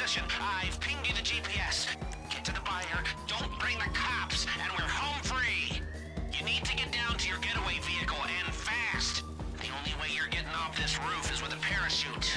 position. I've pinged you the GPS. Get to the buyer, don't bring the cops, and we're home free. You need to get down to your getaway vehicle, and fast. The only way you're getting off this roof is with a parachute.